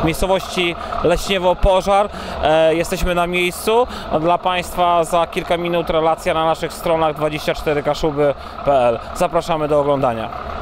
w miejscowości Leśniewo Pożar. E, jesteśmy na miejscu. Dla Państwa za kilka minut relacja na naszych stronach 24kaszuby.pl. Zapraszamy do oglądania.